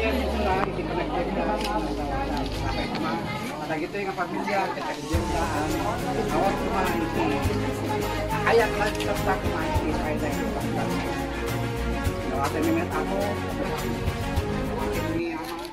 gitu yang gitu. apa gitu ya, dia gitu kita kerjaan awal ini. ayat lagi serta kemarin saya saya kalau ada minat aku ini aman